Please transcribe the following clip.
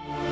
Bye.